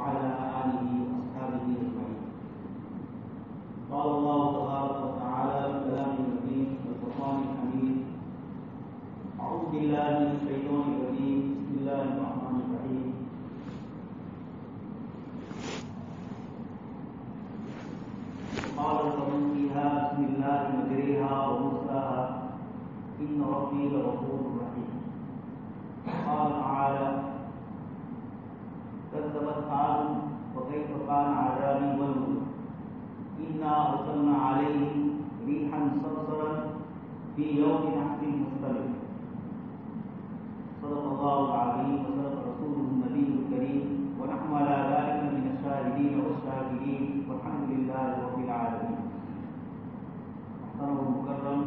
وعلى آله وأصحابه أجمعين. قال الله تبارك وتعالى في كلام الكريم والقرآن الحميد أعوذ بالله من الشيطان الرجيم. بسم الله الرحمن الرحيم. قال القوم فيها بسم الله مجريها ومرساها إن ربي لغفور رحيم. قال تعالى وكيف كان عذابي والنذر إنا أرسلنا عليهم ريحا صرصرا في يوم نحس مختلف صدق الله العظيم وصدق رسوله النبي الكريم. ونحن على ذلك من الشاهدين والشاكرين والحمد لله رب العالمين. محترم المكرم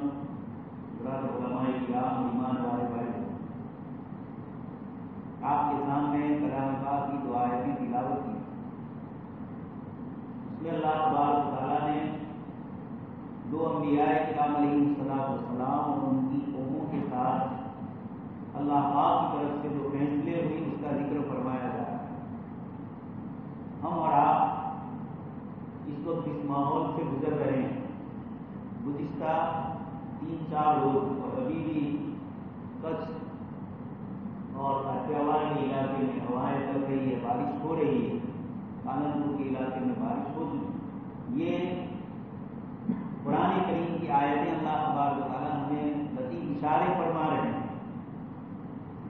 براد علماء کرام، ایمان والے بھائی آپ کے سامنے کلام پاک کی دعائیں کی تلاوت کی میں اللہ تبارک تعالیٰ نے دو انبیاء کرام علیہ السلام والسلام اور ان کی قوموں کے ساتھ اللہ پاک کی طرف سے جو فیصلے ہوئی اس کا ذکر فرمایا جا رہا ہے۔ ہم اور آپ اس وقت اس ماحول سے گزر رہے ہیں۔ گزشتہ تین چار روز اور ابھی بھی کچھ اور کاٹیاوار کے علاقے میں ہوائیں چل رہی ہے، بارش ہو رہی ہے۔ آنند پور کے علاقے میں بارش ہو چکی یہ قرآن کریم کی آیتیں اللہ تبارک و تعالیٰ ہمیں لطیف اشارے فرما رہے ہیں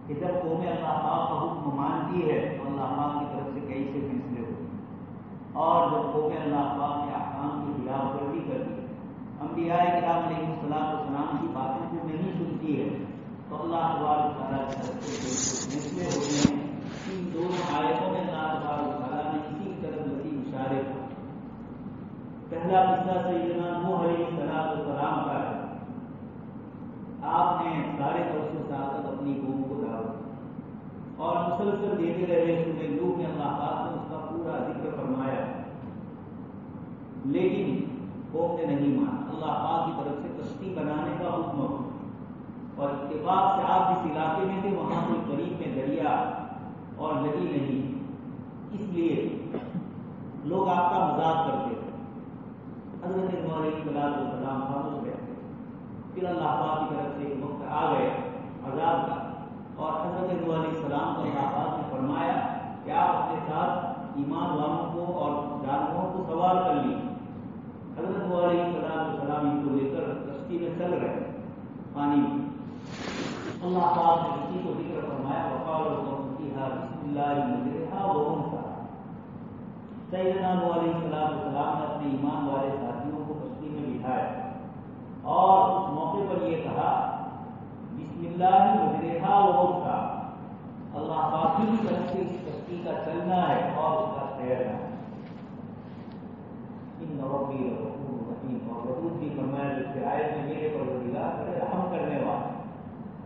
کہ جب قوم اللہ پاک کا حکم مانتی ہے تو اللہ پاک کی طرف سے کئی سے فیصلے ہوتے ہیں۔ اور جب قوم اللہ پاک کے احکام کی خلاف ورزی کرتی ہے، انبیاء کرام علیہ السلام السلام کی باتوں کو نہیں سنتی ہے، تو اللہ تبارک و تعالیٰ کی طرف سے فیصلے ہوتے ہیں ان دونوں آیتوں میں اللہ تبارک و تعالیٰ نے اسی کی طرف لطیف اشارے کو پہلا قصہ سیدنا نوح علیہ السلام السلام کا ہے آپ نے سارے برسوں ساتھ اپنی قوم کو دعوت اور مسلسل دیتے رہے سورہ لوگ میں اللہ پاک نے اس کا پورا ذکر فرمایا لیکن قوم نے نہیں مانا اللہ پاک کی طرف سے کشتی بنانے کا حکم ہوا اور اتفاق سے آپ جس علاقے میں تھے وہاں کوئی قریب میں دریا اور ندی نہیں اس لیے لوگ آپ کا مذاق کرتے تھے حضرت علیہ السلام خاموش رہتے پھر اللہ پاک کی طرف سے ایک وقت آ گئے عذاب کا۔ اور حضرت علیہ السلام کو اللہ پاک نے فرمایا کہ آپ اپنے ساتھ ایمان والوں کو اور جانوروں کو سوار کر لی حضرت علیہ السلام ان کو لے کر کشتی میں چل رہے پانی۔ میں اللہ پاک نے اسی کو ذکر فرمایا، وقال بسم اللہ مجرحا وهم سیدنا علیہ السلام نے اپنے ایمان والے ساتھیوں کو کشتی میں بٹھایا۔ اور اس موقع پر یہ کہا، بسم اللہ مجرحا ہاں وهم اللہ پاک کی طرف سے اس کشتی کا چلنا ہے اور اس کا تیرنا ہے۔ ان نوبی رحیم۔ اور رسول کی فرمایا، جس کے آئے میں میرے پر کرے رحم کرنے والا۔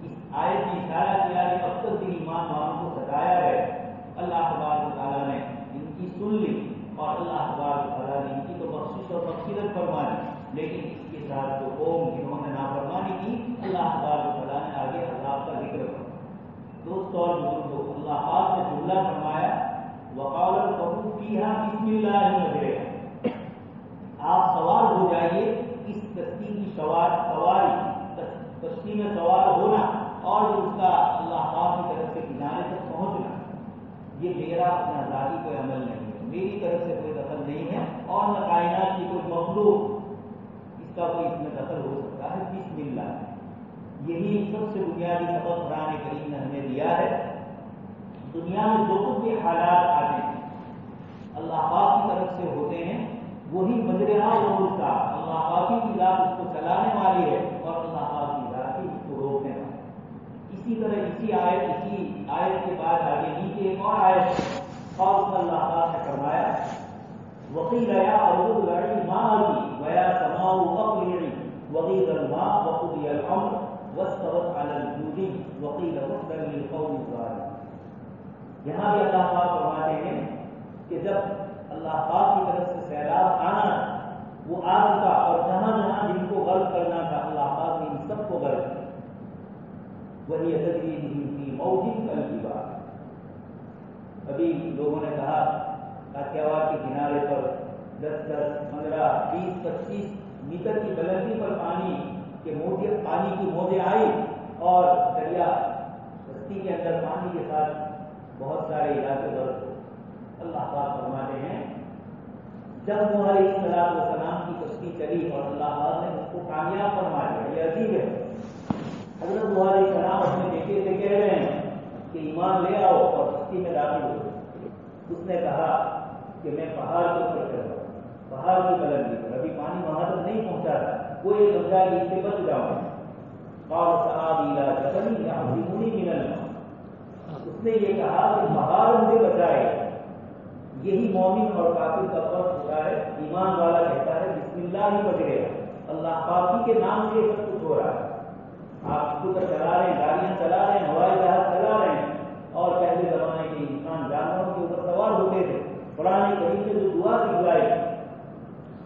اس آیت میں اشارہ کیا کہ اب تک بھی ایمان والوں کو ستایا ہے۔ اللہ تبارک تعالیٰ نے ان کی سن لی اور اللہ تبارک تعالیٰ نے ان کی تو بخشش اور بخشیت فرما دی لیکن اس کے ساتھ جو قوم جنہوں نے نافرمانی کی، اللہ تبارک تعالیٰ نے آگے عذاب کا ذکر فرمایا دوست اور بزرگوں، اللہ پاک نے جملہ فرمایا، وقال القبو فیہا بسم اللہ مجرے آپ سوار ہو جائیے، اس کشتی کی سوار سواری کشتی میں سوار ہونا اور اس کا اللہ پاک کی طرف سے کنارے تک پہنچنا، یہ میرا اپنا ذاتی کوئی عمل نہیں ہے۔ میری طرف سے کوئی دخل نہیں ہے اور نہ کائنات کی کوئی مخلوق کا کوئی اس میں دخل ہو سکتا ہے، بسم اللہ۔ یہی سب سے بنیادی سبق قرآن کریم نے ہمیں دیا ہے۔ دنیا میں جو کچھ بھی حالات آتے ہیں۔ اللہ پاک کی طرف سے ہوتے ہیں۔ وہی مجرحا ہاں وہ اس کا۔ اللہ پاکی کی ذات اس کو چلانے والی ہے اور اللہ پاک کی ذات ہی اس کو روکنے والی اسی طرح اسی آیت اسی آیت کے بعد آگے نیچے ایک اور آیت اور اس میں اللہ پاک نے فرمایا وکیل یا اور لڑی ماں کی ویا سماؤ وقیل وقیل الماء وقضی الامر واستوت على الجود وقیل وقتا للقوم الظالمين۔ یہاں بھی اللہ پاک فرماتے ہیں کہ جب اللہ پاک کی طرف سے سیلاب آنا، وہ آ چکا اور جہاں جہاں جن کو غلط کرنا تھا، اللہ پاک نے ان سب کو غلط کیا۔ وہی ادبی کی موجود کل کی بات ابھی لوگوں نے کہا کاٹیاواد کے کنارے پر دس دس پندرہ بیس پچیس میٹر کی بلندی پر پانی کے موجے پانی کی موجیں آئی اور دریا بستی کے اندر پانی کے ساتھ بہت سارے علاقے پر اللہ پاک فرماتے ہیں۔ جب تمہاری اصطلاح و سلام کی کشتی چلی اور اللہ پاک نے اس کو کامیاب فرما دیا یہ یعنی عجیب ہے۔ حضرت تمہاری سلام اپنے بیٹے سے کہہ رہے ہیں کہ ایمان لے آؤ اور کشتی میں داخل ہو۔ اس نے کہا کہ میں پہاڑ کے اوپر چل رہا ہوں پہاڑ کی ابھی پانی وہاں تک نہیں پہنچا تھا۔ وہ یہ سمجھا کہ اس سے بچ جاؤں اور صاحب علا یا منی ملن اس نے یہ کہا کہ پہاڑ مجھے بچائے۔ یہی مومن اور کافر کا فرق ہوتا ہے۔ ایمان والا کہتا ہے بسم اللہ ہی پکڑے اللہ پاکی کے نام سے سب کچھ ہو رہا ہے۔ آپ اسکوٹر چلا رہے ہیں، گاڑیاں چلا رہے ہیں، ہوائی جہاز چلا رہے ہیں۔ اور پہلے زمانے کے انسان جانوروں کے اوپر سوار ہوتے تھے۔ قرآن کریم نے جو دعا سکھلائی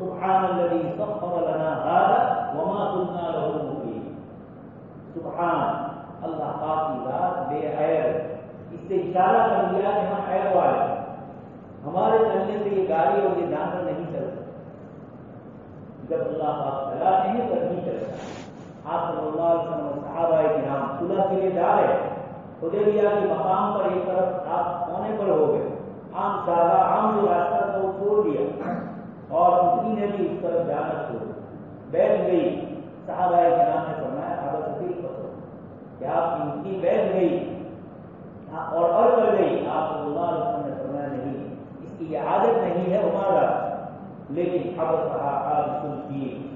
سبحان الذي سخر لنا هذا وما كنا له مقرنين سبحان، اللہ پاک کی ذات بے عیب۔ اس سے اشارہ کر دیا کہ ہم عیب والے ہمارے چلنے سے یہ گاڑی اور یہ جانور نہیں چلتا جب اللہ پاک چلاتے ہیں تو نہیں چلتا۔ آپ صلی اللہ علیہ وسلم صحابہ کے نام صلح کے لیے جا رہے حدیبیہ کے مقام پر ایک طرف آپ کونے پر ہو گئے۔ عام سارا عام جو راستہ تھا وہ چھوڑ دیا۔ اور اسی نے بھی اس طرف جانا چھوڑ بیٹھ گئی۔ صحابہ کے نام نے فرمایا آپ سفیر پسو کہ آپ ان کی بیٹھ گئی؟ اور اور کر گئی؟ آپ اللہ علیہ وسلم نے فرمایا، نہیں، اس کی یہ عادت نہیں ہے ہمارا لیکن اب کہا آپ کی۔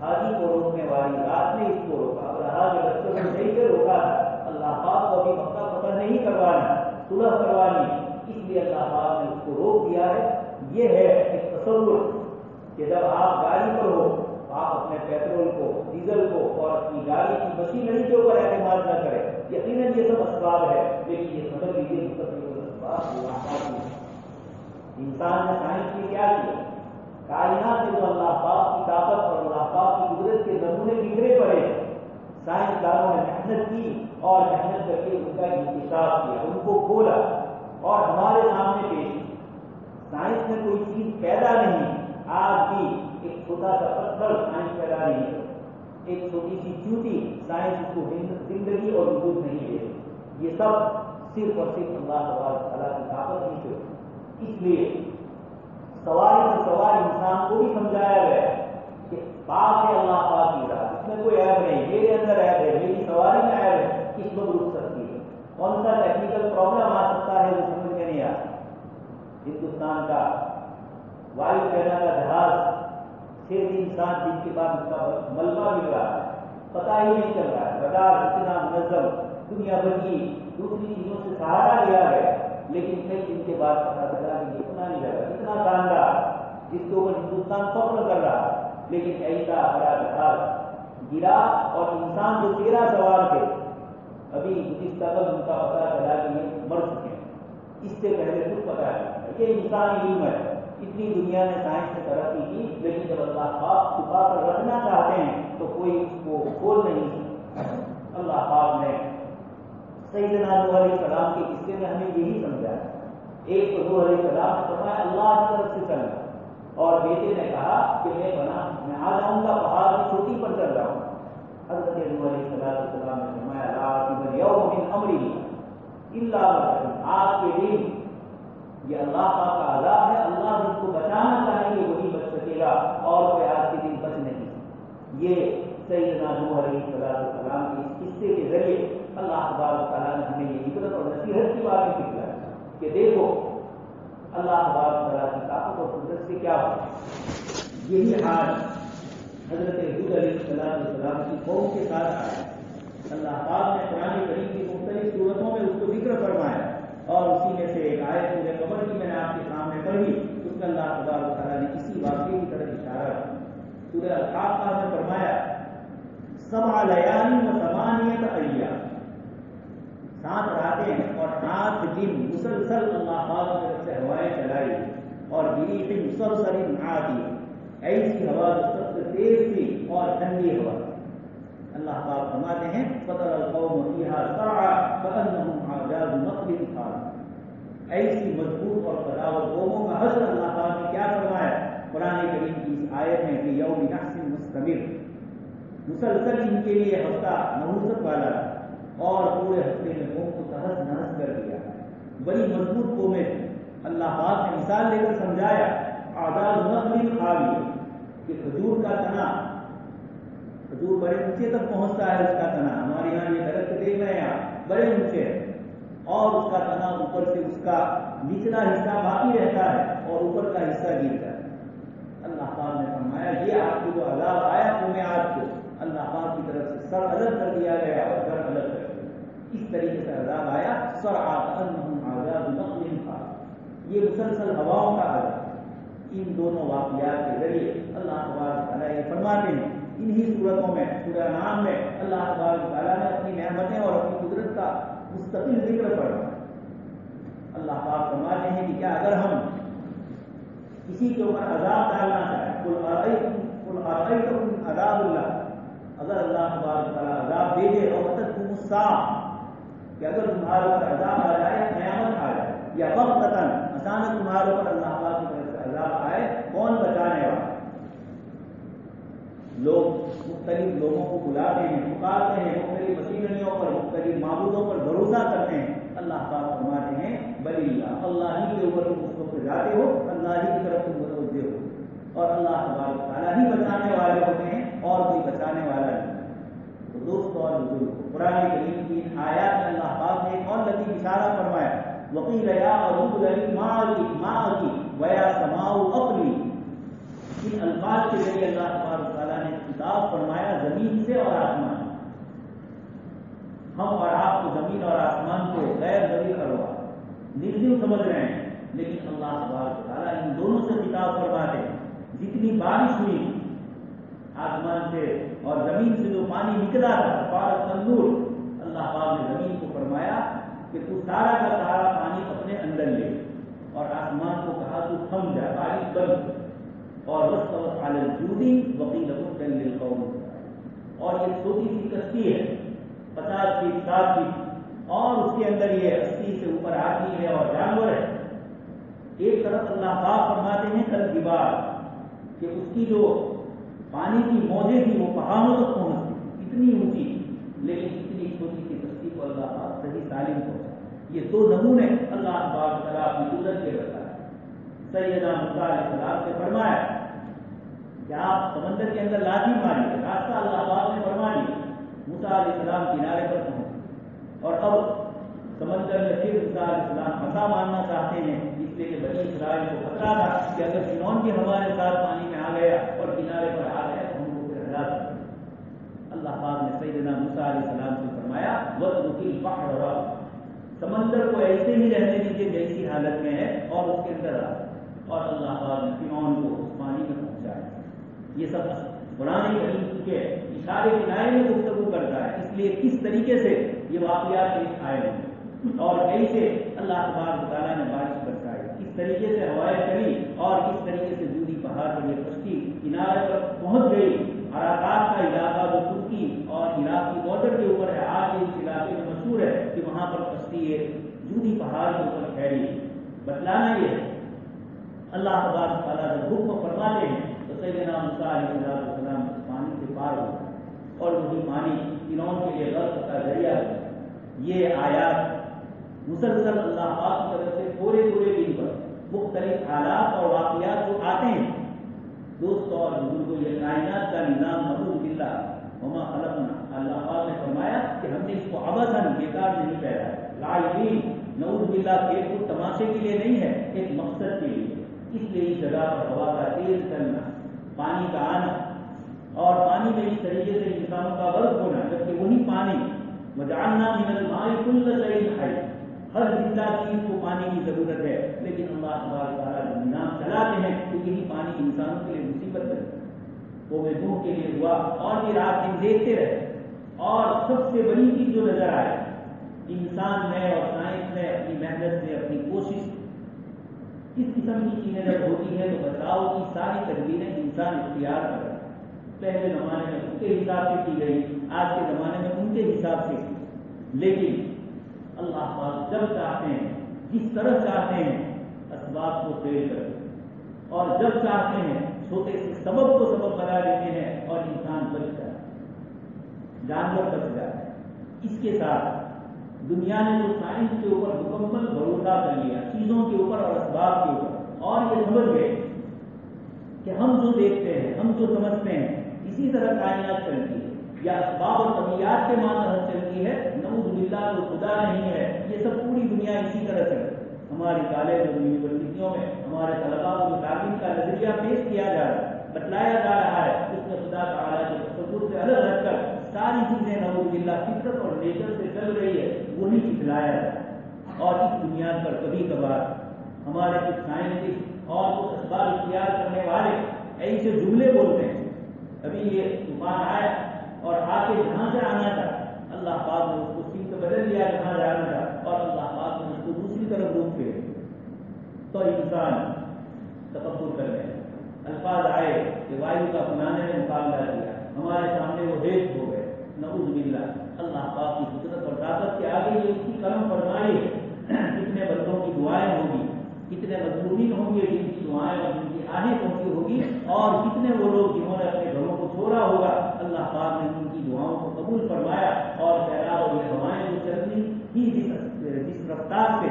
حاجی کو روکنے والی رات نے اس کو روکا۔ اب رہا جو رستے میں صحیح سے روکا، اللہ پاک کو ابھی مکہ فتح نہیں کروانا، صلح کروانی۔ اس لیے اللہ پاک نے اس کو روک دیا ہے۔ یہ ہے ایک تصور۔ کہ جب آپ گاڑی پر ہو آپ اپنے پیٹرول کو، ڈیزل کو اور اپنی گاڑی کی بسی نہیں کے اوپر اعتماد نہ کریں۔ یقیناً یہ سب اسباب ہے لیکن یہ سمجھ لیجیے انسان نے سائنس میں کیا کیا؟ کائنات میں جو اللہ پاک کی طاقت اور اللہ پاک کی قدرت کے نمونے بکھرے پڑے۔ سائنسدانوں نے محنت کی اور محنت کر کے ان کا انتخاب کیا، ان کو کھولا اور ہمارے سامنے پیش سائنس میں کوئی چیز پیدا نہیں آج بھی ایک چھوٹا سا پتھر یعنی سائنس پیدا نہیں ہے۔ ایک چھوٹی سی چوٹی سائنس اس کو زندگی اور وجود نہیں دے یہ سب صرف اور صرف اللہ تعالیٰ کی طاقت ہی سے اس لیے سواری سے سوار انسان کو بھی سمجھایا گیا کہ پاک ہے اللہ پاک کی ذات۔ اس میں کوئی عیب نہیں۔ میرے اندر عیب ہے میری سواری میں عیب ہے کس وقت رک سکتی ہے۔ کون سا ٹیکنیکل پرابلم آ سکتا ہے وہ سمجھ میں نہیں آتا۔ ہندوستان کا وایو سینا کا جہاز چھ دن سات دن کے بعد اس کا ملبہ مل رہا ہے پتہ ہی نہیں چل رہا ہے رڈار اتنا منظم، دنیا بھر کی دوسری چیزوں سے سہارا لیا گیا لیکن کئی دن کے بعد پتا چلا کہ اتنا نہیں لگا اتنا شاندار جس کے اوپر ہندوستان فخر کر رہا، لیکن ایسا بڑا جہاز گرا اور انسان جو تیرہ سوار تھے، ابھی جس قدر ان کا پتا چلا کہ یہ مر چکے ہیں، اس سے پہلے کچھ پتا نہیں یہ انسانی علم ہے۔ اتنی دنیا نے سائنس نے ترقی کی لیکن جب اللہ پاک چھپا کر رکھنا چاہتے ہیں، تو کوئی اس کو کھول نہیں سکتا۔ اللہ پاک نے سیدنا نوح علیہ السلام کے قصے میں ہمیں یہی سمجھا ایک تو نوح علیہ السلام نے فرمایا، اللہ کی طرف سے چلنا۔ اور بیٹے نے کہا کہ میں بنا، میں آ جاؤں گا، پہاڑ کی چوٹی پر چل رہا ہوں حضرت نوح علیہ السلام نے فرمایا اللہ کی یوم من امری اللہ آج کے دن یہ اللہ کا عذاب ہے، اللہ جس کو بچانا چاہیں گے وہی بچ سکے گا اور کوئی آج کے دن بچ نہیں یہ سیدنا نوح علیہ السلام کے اس قصے کے ذریعے اللہ تبارک تعالیٰ نے ہمیں یہ عبرت اور نصیحت کی باتیں سکھلائی کہ دیکھو، اللہ تبارک تعالیٰ کی طاقت اور قدرت سے کیا ہو؟ یہی حال حضرت حدود علیہ السلام السلام کی قوم کے ساتھ آیا۔ اللہ پاک نے قرآن کریم کی مختلف صورتوں میں اس کو ذکر فرمایا۔ اور اسی میں سے ایک آئے پورے قبر کی میں نے آپ کے سامنے پڑھی، اس میں اللہ تبارک تعالیٰ نے اسی واقعے کی طرف اشارہ سورہ الخاص نے فرمایا سما لیانی و سمانیت ایام۔ سات راتیں اور آٹھ دن مسلسل اللہ پاک کی طرف سے ہوائیں چلائی اور گری پھر مسلسل آتی ایسی ہوا جو سب سے تیز تھی اور ٹھنڈی ہوا۔ اللہ پاک فرماتے ہیں فتح القوم فیہا سرعا ایسی مضبوط اور بداور قوموں کا حضر اللہ تعالیٰ نے کیا فرمایا قرآن کریم کی اس آیت میں کہ یوم نحسن مستمر۔ مسلسل ان کے لیے ہفتہ نحوست والا اور پورے ہفتے میں قوم کو تحس نحس کر دیا۔ بڑی مضبوط قومیں تھیں اللہ پاک نے مثال لے کر سمجھایا آزاد نقل خالی کہ کھجور کا تنا، کھجور بڑے اونچے تک پہنچتا ہے، اس کا تنا۔ ہمارے یہاں یہ درخت دیکھ رہے ہیں آپ۔ بڑے اونچے۔ ہیں اور اس کا تنا اوپر سے اس کا نچلا حصہ باقی رہتا ہے اور اوپر کا حصہ گرتا ہے۔ اللہ پاک نے فرمایا، یہ آپ کو جو عذاب آیا قوم آج کو، اللہ پاک کی طرف سے سر الگ کر دیا گیا اور گھر الگ کر دیا۔ اس طریقے سے عذاب آیا سر آزاد یہ مسلسل ہواؤں کا عذاب۔ ان دونوں واقعات کے ذریعے اللہ تبارک تعالیٰ یہ فرماتے ہیں۔ انہی صورتوں میں، سورہ نام میں اللہ تبارک تعالیٰ نے اپنی نعمتیں اور اپنی قدرت کا مستقل ذکر پڑھا اللہ پاک فرماتے ہیں کہ کیا اگر ہم کسی کے اوپر عذاب ڈالنا چاہیں عذاب اللہ۔ اگر اللہ تبارک تعالیٰ عذاب دے دے اور مطلب تم صاف کہ اگر تمہارے اوپر عذاب آ جائے، قیامت آ جائے۔ یا وقت اچانک تمہارے اوپر اللہ پاک کی طرف سے عذاب آئے، کون بچانے والا؟ لوگ مختلف لوگوں کو بلاتے ہیں، پکارتے ہیں، مختلف مشینریوں پر، مختلف معبودوں پر بھروسہ کرتے ہیں۔ اللہ پاک فرماتے ہیں، بلی اللہ اللہ ہی کے اوپر تم اس کو جاتے ہو، اللہ ہی کی طرف تم متوجہ ہو۔ اور اللہ تبارک تعالیٰ ہی بچانے والے ہوتے ہیں، اور کوئی بچانے والا نہیں تو دوست اور بزرگ، قرآن کریم کی آیات میں اللہ پاک نے ایک اور لطیف اشارہ فرمایا۔ وکیل یا اور ماں کی ماں کی ویا سماؤ اپنی ان الفاظ کے ذریعے اللہ تبارک تعالیٰ فرمایا زمین سے اور آسمان ہم اور آپ کو زمین اور آسمان کو غیر ضروری کروا۔ نرجیو سمجھ رہے ہیں، لیکن اللہ تبارک تعالیٰ ان دونوں سے کتاب فرماتے جتنی بارش ہوئی، آسمان سے اور زمین سے جو پانی نکلا تھا پارک تندور اللہ پاک نے زمین کو فرمایا کہ تو سارا کا سارا پانی اپنے اندر لے۔ اور آسمان کو کہا تو تھم جا بارش بند۔ اور وسط عالم جودی وکیل قوم اور یہ چھوٹی سی کشتی ہے، پچاس فیٹ سات فیٹ، اور اس کے اندر یہ اسی سے اوپر آدمی ہے اور جانور ہے۔ ایک طرف اللہ پاک فرماتے ہیں کل دیوار کہ اس کی جو پانی کی موجیں تھی وہ پہاڑوں تک پہنچتی اتنی اونچی، لیکن اتنی چھوٹی سی کشتی کو اللہ پاک صحیح تعلیم پہنچا یہ دو نمونے اللہ پاک تعالیٰ اپنی قدرت کے بتائے سیدنا مصع علیہ سے فرمایا کہ آپ سمندر کے اندر لازی ماری، راستہ اللہ پاک نے فرما دیا مصع علیہ السلام کنارے پر پہنچے اور اب سمندر میں پھر مصع علیہ السلام پھنسا مارنا چاہتے ہیں، اس لیے کہ بنی اسرائیل کو خطرہ تھا کہ اگر فرعون بھی ہمارے ساتھ پانی میں آ گیا اور کنارے پر آ گیا تو ہم کو پھر ہلا سکتے اللہ پاک نے سیدنا مصع علیہ السلام سے فرمایا وقت وکیل پہاڑ سمندر کو ایسے ہی رہنے دیجیے جیسی حالت میں ہے اور اس کے اندر آ۔ اور اللہ تعالیٰ نے فرعون کو اس پانی میں پہنچایا۔ یہ سب قرآن کریم کے اشارے کنارے میں گفتگو کرتا ہے۔ اس لیے کس طریقے سے یہ واقعات پیش آئے ہیں اور کیسے اللہ تبارک تعالیٰ نے بارش برسائی؟ کس طریقے سے ہوائیں چلی اور کس طریقے سے جودی پہاڑ پر یہ کشتی کنارے پر پہنچ گئی؟ عراقات کا علاقہ جو ترکی اور عراق کی بارڈر کے اوپر ہے، آج اس علاقے میں مشہور ہے کہ وہاں پر کشتی ہے جودی پہاڑ کے اوپر پھیلی بتلانا یہ اللہ تبارک تعالیٰ جب حکم فرماتے ہیں سیدنا موسیٰ علیہ السلام پانی سے پار ہوتا اور وہی پانی فرعون کے لیے غرق کا ذریعہ ہے۔ یہ آیات مسلسل اللہ پاک کی طرف سے پورے پورے دن پر مختلف حالات اور واقعات جو آتے ہیں۔ دوستوں اور بزرگوں، یہ کائنات کا نظام محبوب بلّہ وما خلقنا۔ اللہ پاک نے فرمایا کہ ہم نے اس کو ابسن بیکار نہیں پیدا ہے نعوذ باللہ کھیل کو تماشے کے لیے نہیں ہے، ایک مقصد کے لیے۔ اس لیے اس جگہ پر ہوا کا تیز کرنا۔ پانی کا آنا اور پانی میں اس طریقے سے انسانوں کا ورک ہونا، جبکہ وہی پانی مجاننا من الماء کل شيء حي ہر زندہ چیز کو پانی کی ضرورت ہے، لیکن اللہ تبارک تعالیٰ جب نظام چلاتے ہیں تو یہی پانی انسانوں کے لیے مصیبت ہے۔ وہ میں دھوپ کے لیے ہوا اور بھی رات دن دیکھتے رہے۔ اور سب سے بڑی چیز جو نظر آئے، انسان میں اور سائنس میں اپنی محنت سے، اپنی کوشش کس قسم کی چیزیں جب ہوتی ہے تو بچاؤ کی ساری تدبیریں انسان اختیار کر پہلے زمانے میں ان کے حساب سے کی گئی، آج کے زمانے میں ان کے حساب سے۔ کی لیکن اللہ پاک جب چاہتے ہیں، جس طرح چاہتے ہیں، اسباب کو فیل کر اور جب چاہتے ہیں، چھوٹے سے سبب کو سبب بنا دیتے ہیں اور انسان بچ جاتا ہے، جانور بچ جاتا ہے۔ اس کے ساتھ دنیا نے جو سائنس کے اوپر مکمل بھروسہ کر لیا، چیزوں کے اوپر اور اسباب کے اوپر، اور یہ سمجھ گئے کہ ہم جو دیکھتے ہیں، ہم جو سمجھتے ہیں، اسی طرح کائنات چلتی ہے، یا اسباب اور طبیعت کے معنی چلتی ہے، نعوذ باللہ تو خدا نہیں ہے، یہ سب پوری دنیا اسی طرح چلتی ہے۔ ہماری کالج اور یونیورسٹیوں میں، ہمارے طلبا کو تعلیم کا نظریہ پیش کیا جا رہا ہے، بتلایا جا رہا ہے، اس میں خدا تعالیٰ کے تصور سے الگ ہٹ کر ساری چیزیں نعوذ باللہ فطرت اور نیچر سے چل رہی ہے، وہی سکھلایا ہے۔ اور اس بنیاد پر کبھی کبھار ہمارے کچھ سائنٹسٹ اور کچھ اسباب اختیار کرنے والے ایسے جملے بولتے ہیں۔ ابھی یہ طوفان آیا اور آ کے جہاں سے آنا تھا، اللہ پاک نے اس کو سیٹ بدل دیا جہاں جانا تھا اور اللہ پاک نے اس کو دوسری طرف روک کے تو انسان تکبر کر گئے الفاظ آئے کہ وایو کا بنانے میں مقابلہ کیا۔ ہمارے سامنے وہ دیش ہو۔ نعوذ باللہ۔ اللہ پاک کی قدرت اور طاقت کے آگے یہ اس کی قلم فرمائی کتنے بندوں کی دعائیں ہوگی، کتنے مظلومین ہوں گے جن کی دعائیں اور جن کی آہیں پہنچی ہوگی، اور کتنے وہ لوگ جنہوں نے اپنے گھروں کو چھوڑا ہوگا۔ اللہ پاک نے ان کی دعاؤں کو قبول فرمایا اور سیلاب اور یہ ہوائیں جو چلتی ہی جس رفتار سے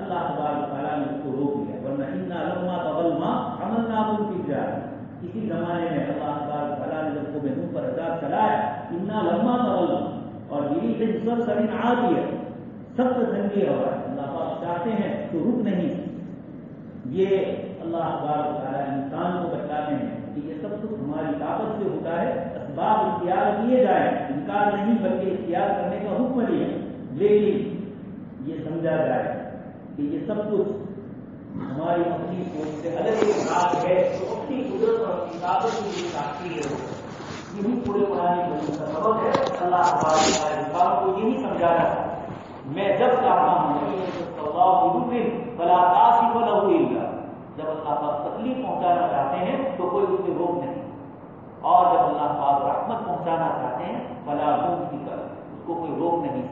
اللہ تبارک تعالیٰ نے اس کو روک دیا ورنہ انا لما تغلما عمل ناموں کی جائے اسی زمانے میں اللہ تبارک تعالیٰ چلایا انا لما تغلما اور میری سے سب سرین آ ہے۔ سخت ٹھنڈی ہوا۔ ہے اللہ پاک چاہتے ہیں تو رک نہیں۔ یہ اللہ تبارک تعالیٰ انسان کو بتاتے ہیں کہ یہ سب کچھ ہماری طاقت سے ہوتا ہے۔ اسباب اختیار کیے جائیں۔ انکار نہیں، بلکہ اختیار کرنے کا حکم لیا لیکن یہ سمجھا جائے کہ یہ سب کچھ ہماری اپنی سوچ سے الگ ایک بات ہے۔ تو اپنی قدرت اور اپنی طاقت کی بھی ساختی ہے۔ یہی پورے پرانے بنی کا سبب ہے۔ اللہ تعالیٰ کو یہی سمجھانا میں جب چاہتا ہوں فلا کاشف له الا۔ جب اللہ پاک تکلیف پہنچانا چاہتے ہیں، تو کوئی اس سے روک نہیں۔ اور جب اللہ پاک رحمت پہنچانا چاہتے ہیں، فلا کی کر اس کو کوئی روک نہیں۔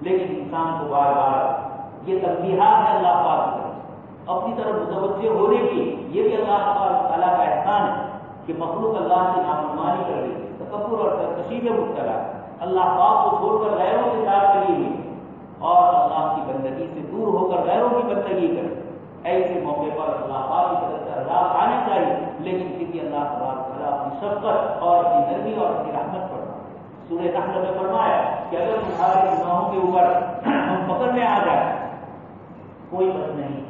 لیکن انسان کو بار بار یہ تنبیہات ہے اللہ پاک کی طرف اپنی طرف متوجہ ہونے کی یہ بھی اللہ پاک تعالیٰ کا احسان ہے۔ کہ مخلوق اللہ کی نافرمانی کر رہی ہے تکبر اور سرکشی میں مبتلا اللہ پاک کو چھوڑ کر غیروں کے ساتھ کری ہوئی اور اللہ کی بندگی سے دور ہو کر غیروں کی بندگی کرے۔ ایسے موقع پر اللہ پاک کی طرف سے عذاب آنے چاہیے، لیکن پھر بھی اللہ تبارک تعالیٰ اپنی شفقت اور اپنی نرمی اور اپنی رحمت پر سورہ نحل میں فرمایا کہ اگر تمہارے گناہوں کے اوپر ہم پکڑ میں آ جائیں، کوئی بس نہیں۔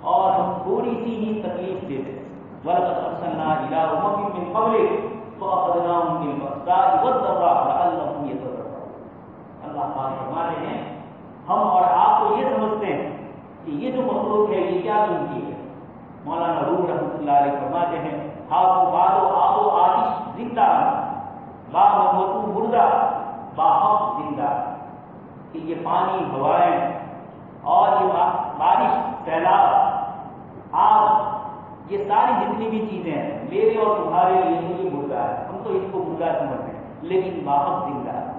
اور ہم تھوڑی سی ہی تکلیف دیتے ورقت ارسلنا الى امم من قبلك فاخذناهم بالبأساء والضراء لعلهم يتضرعون اللہ پاک فرماتے ہیں، ہم اور آپ تو یہ سمجھتے ہیں کہ یہ جو مخلوق ہے، یہ کیا قیمتی ہے؟ مولانا روم رحمۃ اللہ علیہ فرماتے ہیں آپ و باد و آب و آتش زندہ با محمد مردہ باہم زندہ کہ یہ پانی، ہوائیں اور یہ بارش سیلاب آگ یہ ساری جتنی بھی چیزیں ہیں، میرے اور تمہارے لیے یہ مردہ ہے۔ ہم تو اس کو مردہ سمجھتے ہیں، لیکن باہم زندہ ہے۔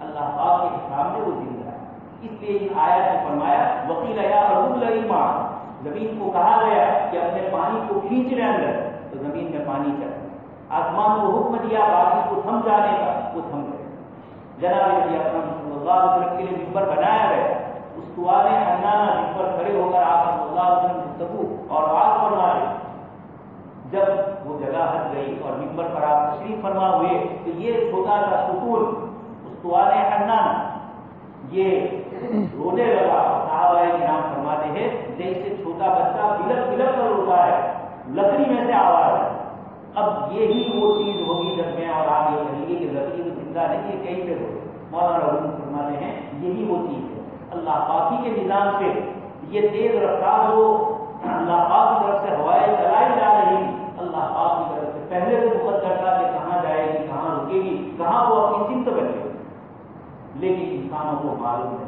اللہ پاک کے سامنے وہ زندہ ہے۔ اس لیے ان آیت نے فرمایا وکیل ایمان زمین کو کہا گیا کہ اپنے پانی کو کھینچ رہے اندر، تو زمین میں پانی چل آسمان کو حکم دیا، بارش کو تھم جانے کا، وہ تھم گئے جناب نبی اکرم صلی اللہ علیہ وسلم کے لیے ممبر بنایا گیا۔ اس توالے انانا جن پر کھڑے ہو کر آپ صلی اللہ علیہ وسلم گفتگو اور بات فرما رہے جب وہ جگہ ہٹ گئی اور ممبر پر آپ تشریف فرما ہوئے تو یہ چھوٹا سا سکون اس توالے انانا یہ رونے لگا صحابہ نام فرماتے ہیں جیسے چھوٹا بچہ بلک بلک کر روتا ہے، لکڑی میں سے آواز ہے۔ اب یہی وہ چیز ہوگی جب میں اور آپ یہ کہیں گے کہ لکڑی تو زندہ نہیں ہے، کہیں پہ ہو مولانا رحم فرماتے ہیں، یہی وہ چیز ہے۔ اللہ پاکی کے نظام سے یہ تیز رفتار جو اللہ پاک کی طرف سے ہوائیں چلائی جا رہی اللہ پاک کی طرف سے پہلے سے بہت کرتا کہ کہاں جائے گی، کہاں رکے گی، کہاں وہ اپنی سمت بچے لیکن انسانوں کو معلوم ہے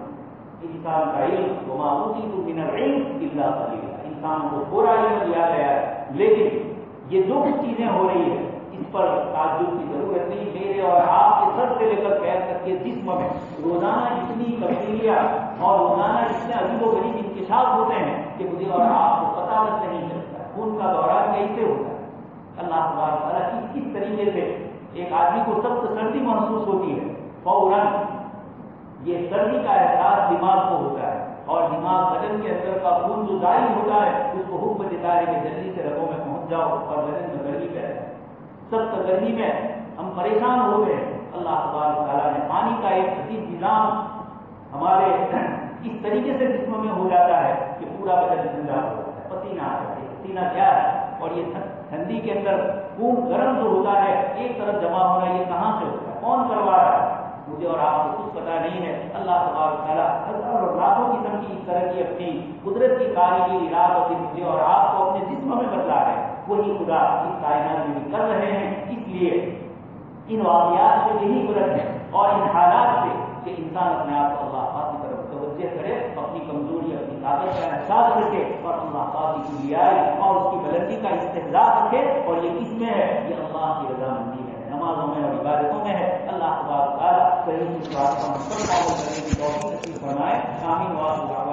انسان کا علم وما اوتیتم من العلم الا قليلا انسان کو پورا علم دیا گیا ہے، لیکن یہ جو کچھ چیزیں ہو رہی ہیں۔ اس پر تعجب کی ضرورت نہیں، میرے اور آپ کے سر سے لے کر پیر تک کے جسم میں روزانہ اتنی تبدیلیاں اور روزانہ اتنے عجیب و غریب انکشاف ہوتے ہیں کہ مجھے اور آپ کو پتہ تک نہیں چلتا خون کا دوران کیسے ہوتا ہے؟ اللہ تعالیٰ کس کس طریقے سے ایک آدمی کو سخت سردی محسوس ہوتی ہے؟ فوراً یہ سردی کا احساس دماغ کو ہوتا ہے اور دماغ بدن کے اندر کا خون جو ظاہر ہوتا ہے، اس کو حکم دیتا ہے کہ جلدی سے رگوں میں پہنچ جاؤ اور بدن میں گرمی پہ سخت گرمی میں ہم پریشان ہو گئے۔ اللہ تبارک تعالیٰ نے پانی کا ایک عجیب نظام ہمارے اس طریقے سے جسم میں ہو جاتا ہے کہ پورا بدن زندہ ہو جاتا ہے۔ پسینہ آ جاتا ہے۔ پسینہ کیا ہے؟ اور یہ ٹھنڈی کے اندر خون گرم جو ہوتا ہے، ایک طرف جمع ہونا یہ کہاں سے ہوتا ہے؟ کون کروا رہا ہے؟ مجھے اور آپ کو کچھ پتا نہیں ہے۔ اللہ تبارک تعالیٰ ہزاروں لاکھوں قسم کی اس طرح کی اپنی قدرت کی کاریگری رات اور دن مجھے اور آپ کو اپنے جسم میں بدلا رہے ہیں۔ وہی خدا اس کائنات میں بھی کر رہے ہیں۔ اس لیے ان واقعات سے یہی غلط ہے اور ان حالات سے کہ انسان اپنے آپ کو اللہ پاک کی طرف توجہ کرے۔ عبادت کا احساس رکھے اور اللہ پاک کی لیائی اور اس کی بلندی کا استحضا رکھے اور یہ کس میں ہے؟ یہ اللہ کی رضا مندی ہے، نمازوں میں اور عبادتوں میں ہے۔ اللہ تبارک تعالیٰ کریم کی بات کا مستقبل کرنے کی توفیق نصیب فرمائے۔ آمین۔ واسلام